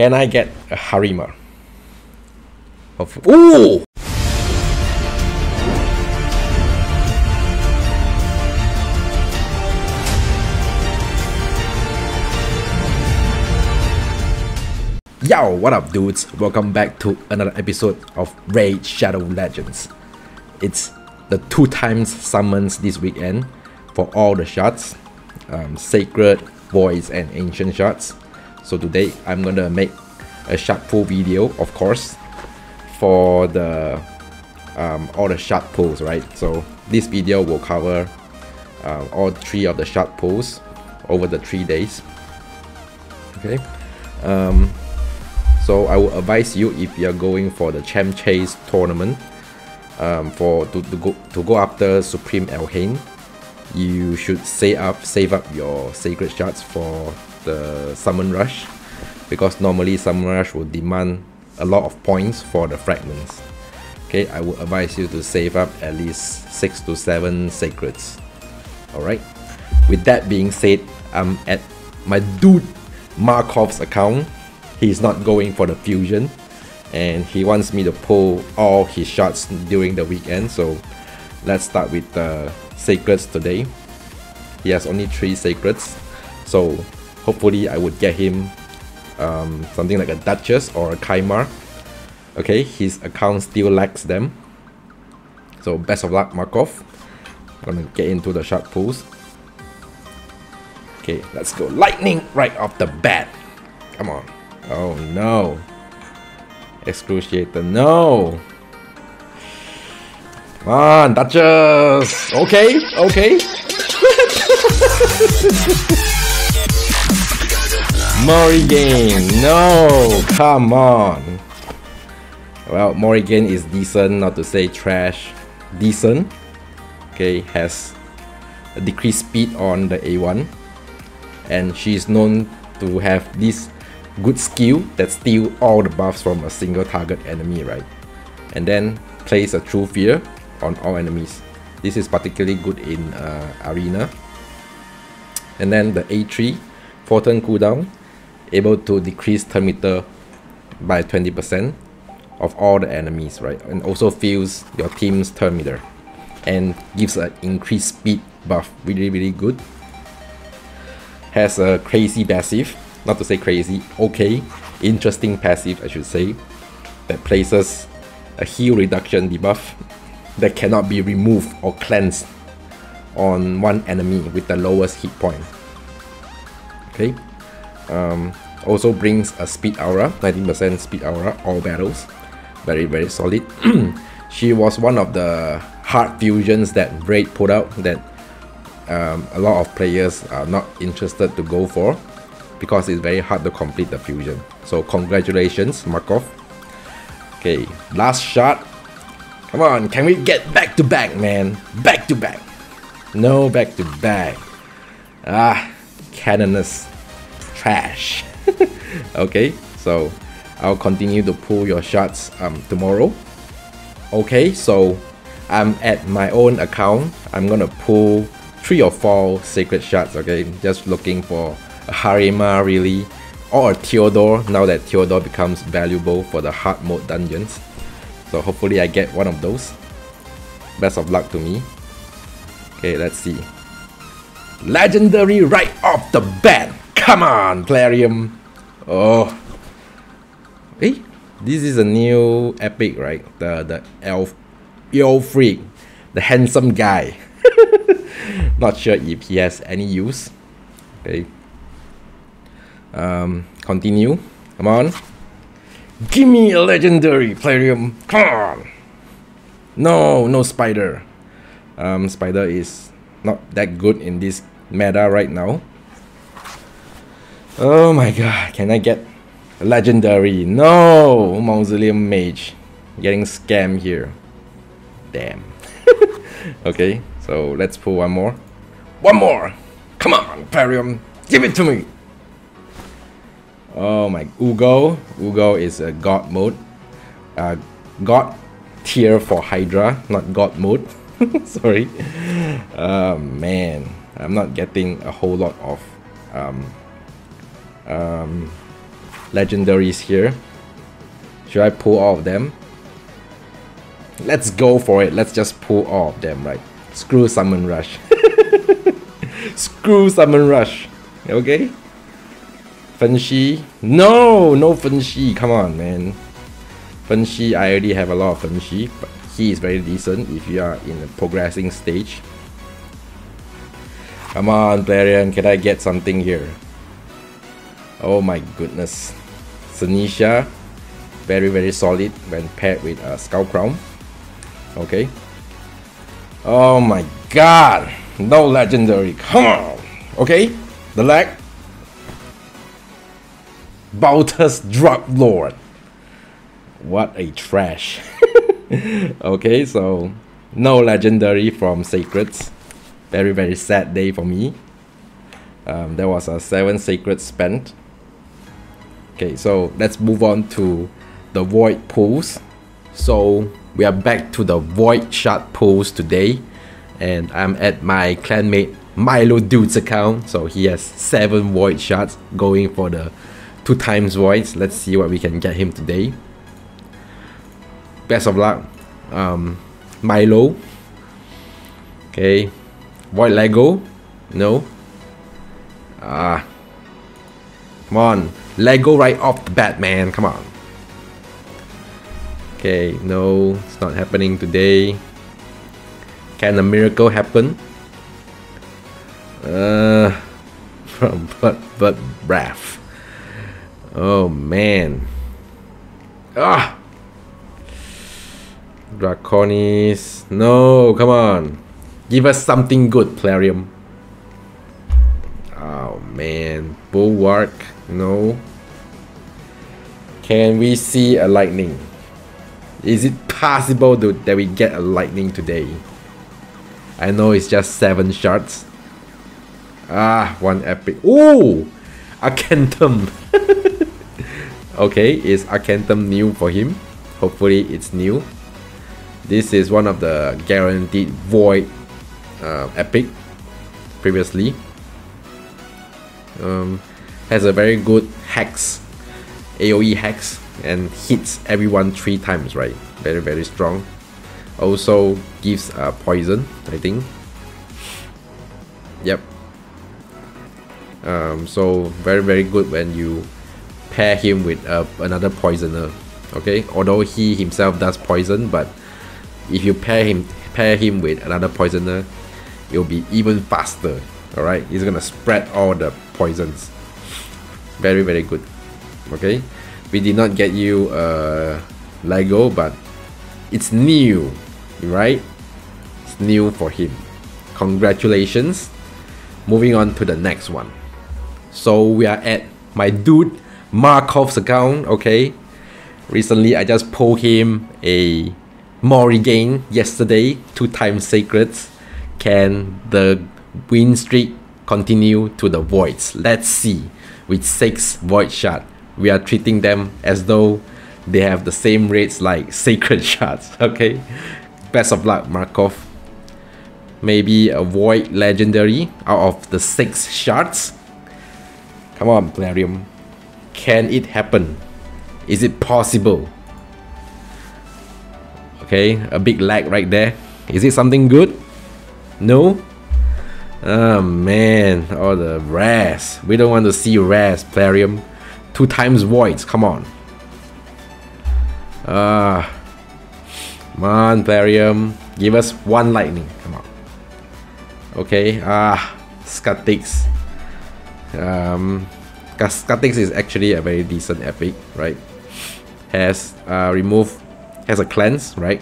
Can I get a Harima? Of Ooh! Yo, what up dudes? Welcome back to another episode of Raid Shadow Legends. It's the two times summons this weekend for all the shots. Um, sacred, voice and ancient shots. So today I'm gonna make a shot pull video of course for the um, all the shot pulls right. So this video will cover uh, all three of the shot pulls over the three days. Okay. Um, so I will advise you if you're going for the champ chase tournament um, for to, to go to go after Supreme Elhain, you should save up save up your sacred shards for the summon rush because normally summon rush will demand a lot of points for the fragments. Okay, I would advise you to save up at least six to seven sacreds. Alright. With that being said, I'm at my dude Markov's account he's not going for the fusion and he wants me to pull all his shots during the weekend so let's start with the sacreds today he has only three sacreds so hopefully I would get him um, something like a Duchess or a Kymar okay his account still lacks them so best of luck Markov gonna get into the shot pulls okay let's go lightning right off the bat come on Oh no. Excruciator, no. Come on, Duchess. Okay, okay. Morrigaan, no, come on. Well, Morrigaan is decent, not to say trash. Decent. Okay, has a decreased speed on the A1. And she's known to have this good skill that steal all the buffs from a single target enemy, right? And then place a true fear on all enemies. This is particularly good in uh, arena. And then the A3, 4 turn cooldown, able to decrease turn meter by 20% of all the enemies, right? And also fills your team's turn meter and gives an increased speed buff, really really good. Has a crazy passive not to say crazy, okay, interesting passive I should say, that places a heal reduction debuff that cannot be removed or cleansed on one enemy with the lowest hit point. Okay. Um, also brings a speed aura, 19% speed aura, all battles. Very, very solid. she was one of the hard fusions that Raid put out that um, a lot of players are not interested to go for because it's very hard to complete the fusion. So congratulations, Markov. Okay, last shot. Come on, can we get back to back, man? Back to back. No back to back. Ah, Canonus. Trash. okay, so I'll continue to pull your shots um, tomorrow. Okay, so I'm at my own account. I'm gonna pull three or four sacred shots, okay? Just looking for a Harima really, or a Theodore now that Theodore becomes valuable for the hard mode dungeons. So hopefully I get one of those. Best of luck to me. Okay, let's see. Legendary right off the bat! Come on, Plarium! Oh. Hey, this is a new epic, right? The the elf, Freak, the handsome guy. Not sure if he has any use. Okay, um, continue. Come on. Give me a legendary Plarium. Come on. No, no Spider. Um, Spider is not that good in this meta right now. Oh my god, can I get legendary? No, Mausoleum Mage. Getting scammed here. Damn. okay, so let's pull one more. One more! Come on, Plarium, give it to me! Oh my, Uugo. Uugo is a god mode. Uh, god tier for Hydra, not god mode. Sorry. Uh, man, I'm not getting a whole lot of um, um, legendaries here. Should I pull all of them? Let's go for it. Let's just pull all of them, right? Screw Summon Rush. Screw Summon Rush. Okay? Fenshi. No! No Fenshi. Come on, man. Fenshi, I already have a lot of Fenshi, but he is very decent if you are in a progressing stage. Come on, Plarium, can I get something here? Oh my goodness. Sanisha, very very solid when paired with a uh, Skull Crown. Okay. Oh my god! No legendary, come on! Okay, the leg. Baltus Drug Lord. What a trash. okay, so no legendary from Sacreds. Very, very sad day for me. Um, there was a 7 Sacred spent. Okay, so let's move on to the Void pools. So we are back to the Void Shard pools today. And I'm at my clanmate Milo Dude's account. So he has 7 Void Shards going for the 2 times Voids. Let's see what we can get him today best of luck. Um, Milo. Okay. Void Lego. No. Ah. Come on. Lego right off the bat, man. Come on. Okay, no, it's not happening today. Can a miracle happen? Uh, from but but Wrath. Oh man. Ah. Draconis. No, come on. Give us something good, Plarium. Oh man. Bulwark. No. Can we see a lightning? Is it possible to, that we get a lightning today? I know it's just 7 shards. Ah, one epic. Oh! Arcantum. okay, is Arcantum new for him? Hopefully it's new. This is one of the guaranteed void uh, epic previously. Um, has a very good hex, AoE hex, and hits everyone three times, right? Very, very strong. Also gives uh, poison, I think. Yep. Um, so very, very good when you pair him with uh, another poisoner. Okay, although he himself does poison, but if you pair him pair him with another poisoner, it'll be even faster. Alright, he's gonna spread all the poisons. Very very good. Okay, we did not get you a Lego, but it's new, right? It's new for him. Congratulations. Moving on to the next one. So we are at my dude Markov's account. Okay, recently I just pulled him a Morrigaan yesterday, two times sacreds. Can the win streak continue to the voids? Let's see. With six void shard, we are treating them as though they have the same rates like sacred shards. Okay, best of luck, Markov. Maybe a void legendary out of the six shards. Come on, Plarium. Can it happen? Is it possible? Okay, a big lag right there. Is it something good? No? Oh man, all the rares. We don't want to see rares, Plarium. Two times voids, come on. Ah. Come on, Plarium. Give us one lightning, come on. Okay, ah. Scutix. Um, Scutix is actually a very decent epic, right? Has uh, removed has a cleanse, right?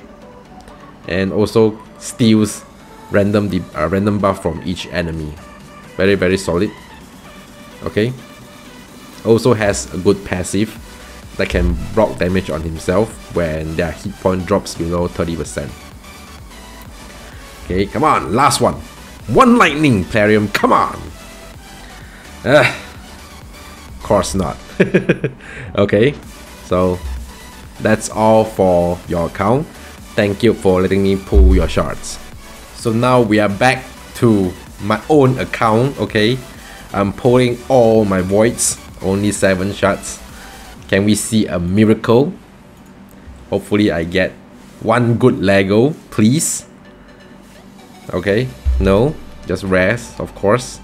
And also steals random uh, random buff from each enemy. Very very solid. Okay. Also has a good passive that can block damage on himself when their hit point drops below 30%. Okay, come on, last one. One lightning, Plarium, come on! Uh, of course not. okay, so that's all for your account. Thank you for letting me pull your shards. So now we are back to my own account, okay? I'm pulling all my voids, only 7 shots. Can we see a miracle? Hopefully I get one good Lego, please. Okay, no, just rares, of course.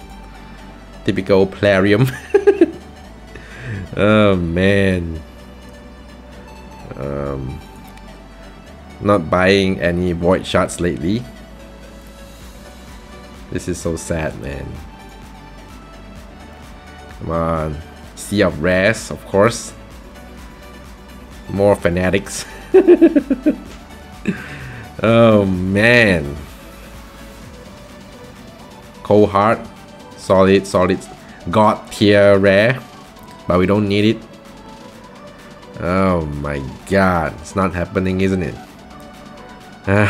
Typical Plarium. oh man. Um, not buying any void shots lately. This is so sad, man. Come on. Sea of Rares, of course. More fanatics. oh man. Cold Heart. Solid, solid. God tier rare. But we don't need it. Oh my god. It's not happening, isn't it?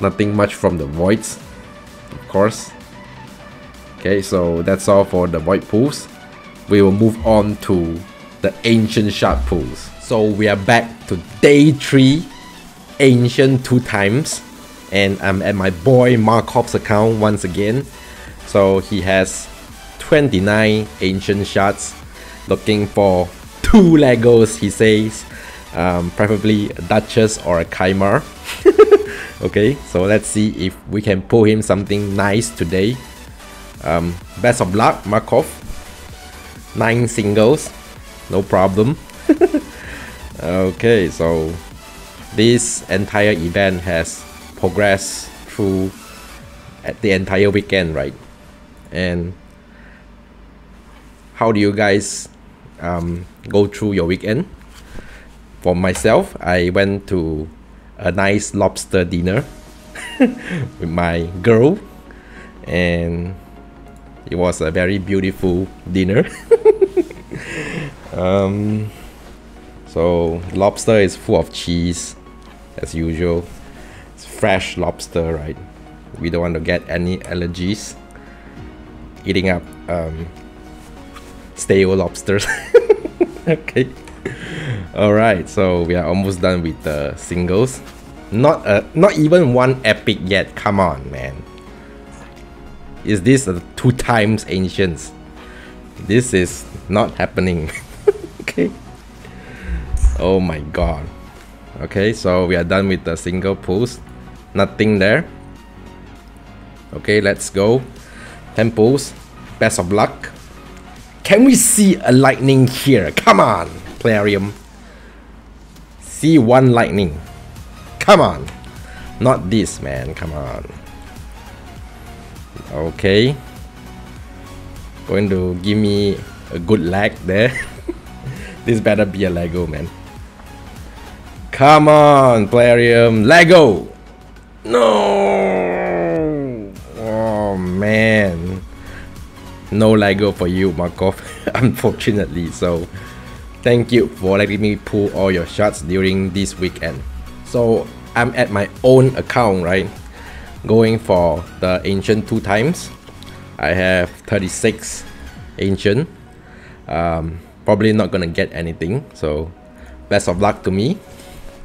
Nothing much from the voids. Of course. Okay, so that's all for the void pools. We will move on to the ancient shard pools. So we are back to day 3, ancient 2 times. And I'm at my boy Markov's account once again. So he has 29 ancient shards. Looking for 2 Legos he says. Um, preferably a Duchess or a Kymar. okay, so let's see if we can pull him something nice today. Um, best of luck, Markov. Nine singles, no problem. okay, so this entire event has progressed through at the entire weekend, right? And how do you guys um, go through your weekend? For myself, I went to a nice lobster dinner with my girl and it was a very beautiful dinner. Um, so lobster is full of cheese as usual. It's fresh lobster right? We don't want to get any allergies. Eating up um, stale lobsters okay. All right so we are almost done with the singles. Not a not even one epic yet. Come on man is this a two times ancients? This is not happening. Okay. Oh my god. Okay so we are done with the single pulls nothing there. Okay let's go. 10 pulls best of luck. Can we see a lightning here? Come on plarium. See one lightning. Come on. Not this man. Come on okay. Going to give me a good lag there. This better be a lego man. Come on plarium. Lego! No! Oh man. No lego for you markov. Unfortunately so thank you for letting me pull all your shots during this weekend. So i'm at my own account right going for the ancient two times. I have 36 ancient. Um, probably not gonna get anything so best of luck to me.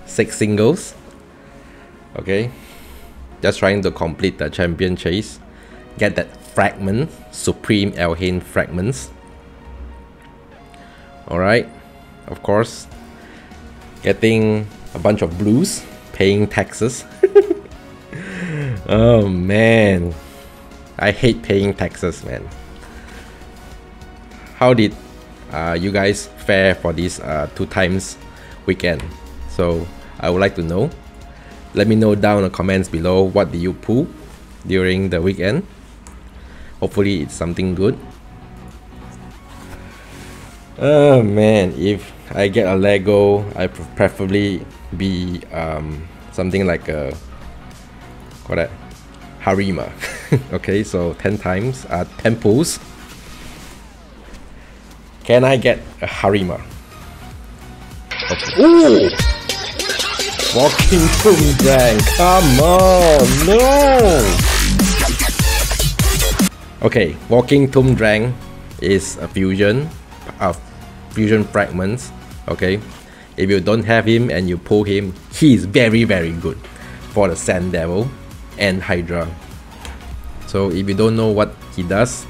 Six singles. Okay. Just trying to complete the champion chase. Get that fragment supreme Elhain fragments. Alright. Of course getting a bunch of blues paying taxes Oh man, I hate paying taxes, man. How did uh, you guys fare for this uh, two times weekend? So I would like to know. Let me know down in the comments below what did you pull during the weekend. Hopefully it's something good. Oh man, if I get a Lego, I preferably be um, something like a what that Harima. okay, so 10 times, uh, 10 pulls. Can I get a Harima? Okay. Ooh! Walking Tomb Drang, come on, no! Okay, Walking Tomb Drang is a fusion of fusion fragments, okay? If you don't have him and you pull him, he is very very good for the Sand Devil and Hydra. So if you don't know what he does,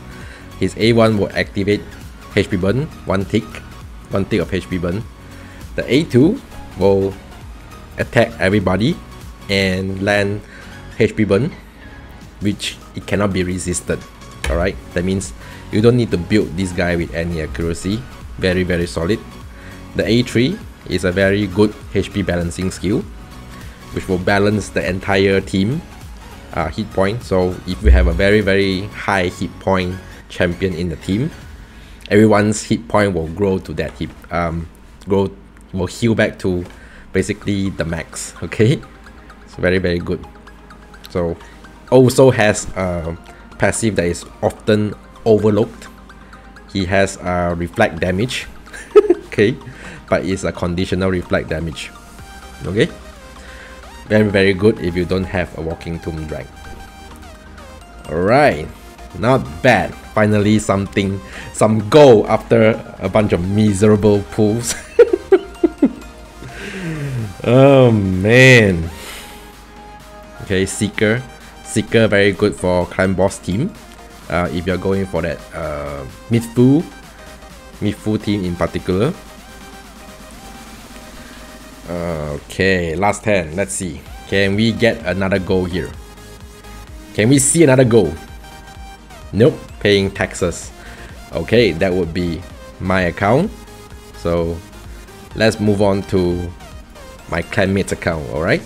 his A1 will activate HP burn, 1 tick, one tick of HP burn. The A2 will attack everybody and land HP burn, which it cannot be resisted. Alright, that means you don't need to build this guy with any accuracy. Very, very solid. The A3 is a very good HP balancing skill, which will balance the entire team uh, hit point. So if you have a very, very high hit point champion in the team, everyone's hit point will grow to that hit, um, grow, will heal back to basically the max. Okay, it's very, very good. So also has a passive that is often overlooked. He has a reflect damage. okay, but it's a conditional reflect damage. Okay, very very good if you don't have a walking tomb drang. Alright, not bad. Finally something, some goal after a bunch of miserable pulls. oh man. Okay, Seeker. Seeker very good for climb boss team. Uh, if you're going for that uh, mid-full, mid-full team in particular. Okay, last hand. Let's see. Can we get another goal here? Can we see another goal? Nope, paying taxes. Okay, that would be my account. So let's move on to my clanmate's account, alright?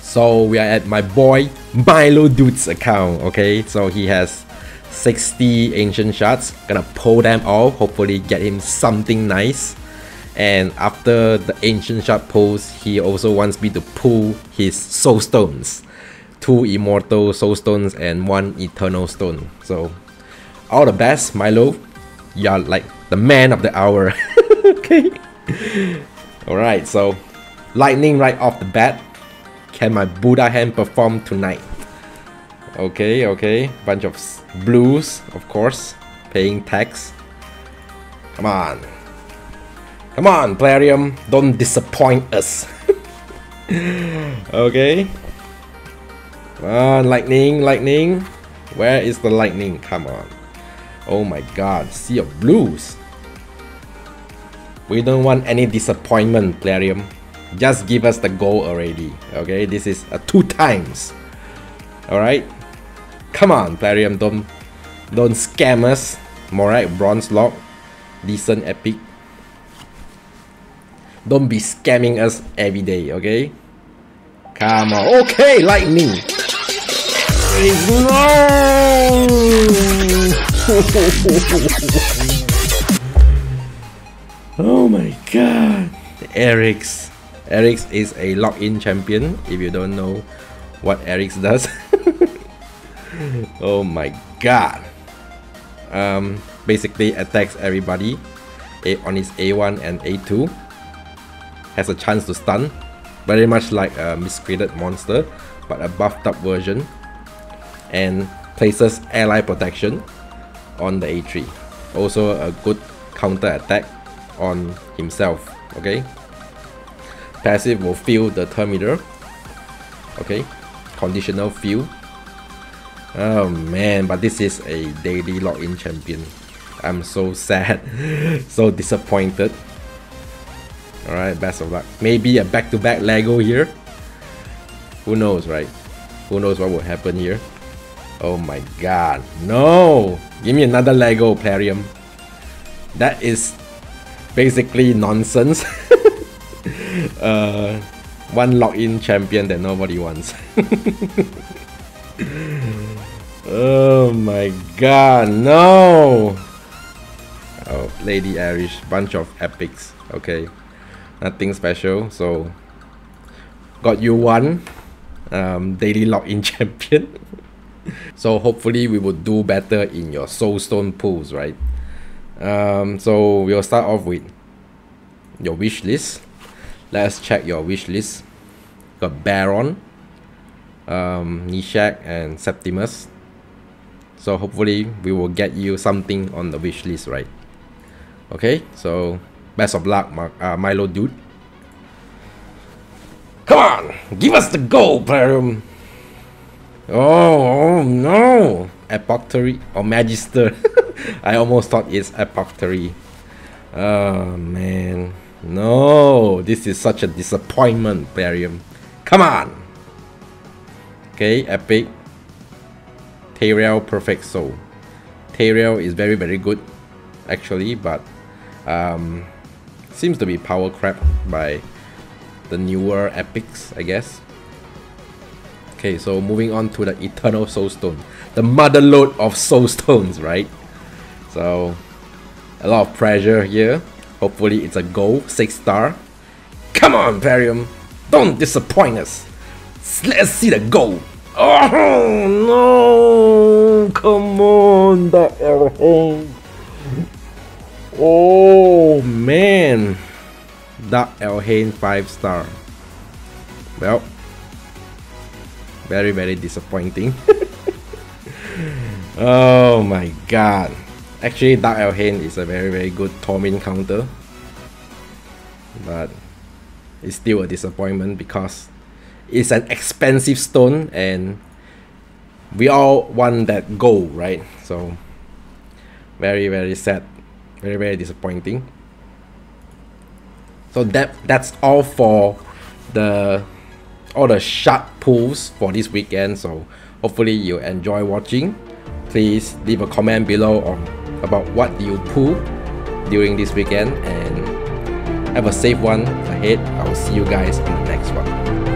So we are at my boy Milo Dude's account, okay? So he has 60 ancient shards. Gonna pull them all, hopefully get him something nice. And after the ancient shard pulls, he also wants me to pull his soul stones. Two immortal soul stones and one eternal stone. So all the best, Milo. You're like the man of the hour. okay. Alright, so lightning right off the bat. Can my Buddha hand perform tonight? Okay, okay. Bunch of blues, of course. Paying tax. Come on. Come on, Plarium, don't disappoint us. okay. Come on, lightning, lightning. Where is the lightning? Come on. Oh my god, sea of blues. We don't want any disappointment, Plarium. Just give us the goal already. Okay, this is a two times. Alright. Come on, Plarium, don't don't scam us. Alright, bronze lock. Decent epic. Don't be scamming us every day, okay? Come on. Okay, lightning. No! oh my god. Eric's. Eric's is a lock-in champion, if you don't know what Eric's does. oh my god. Um, basically attacks everybody on his A1 and A2 has a chance to stun, very much like a miscreated monster, but a buffed up version, and places ally protection on the A3. Also a good counter attack on himself, okay? Passive will fill the thermometer, okay? Conditional fill. Oh man, but this is a daily login champion. I'm so sad, so disappointed. Alright, best of luck. Maybe a back-to-back -back Lego here. Who knows, right? Who knows what will happen here? Oh my god. No! Give me another Lego Plarium. That is basically nonsense. uh, one login champion that nobody wants. oh my god, no! Oh, Lady Irish, bunch of epics. Okay nothing special so got you one um, daily login champion. So hopefully we will do better in your soulstone pools right? Um, so we'll start off with your wish list. Let's check your wish list. Got Baron um, Nishak and Septimus. So hopefully we will get you something on the wish list right? Okay so Best of luck, uh, Milo dude. Come on! Give us the gold, Plarium! Oh, oh no! Apothecary or Magister. I almost thought it's Apothecary. Oh man. No, this is such a disappointment, Plarium. Come on! Okay, Epic. Teriel Perfect Soul. Teriel is very very good actually, but um, seems to be power crap by the newer epics, I guess. Okay, so moving on to the Eternal Soulstone. The motherload of Soulstones, right? So, a lot of pressure here. Hopefully it's a goal, 6 star. Come on, Plarium! Don't disappoint us! Let's see the goal! Oh no! Come on, the! Oh man! Dark Elhain 5 star. Well, very very disappointing. oh my god. Actually Dark Elhain is a very very good Torment counter. But it's still a disappointment because it's an expensive stone and we all want that gold, right? So very very sad. Very very disappointing. So that that's all for the all the shard pulls for this weekend. So hopefully you enjoy watching. Please leave a comment below on about what you pull during this weekend and have a safe one ahead. I will see you guys in the next one.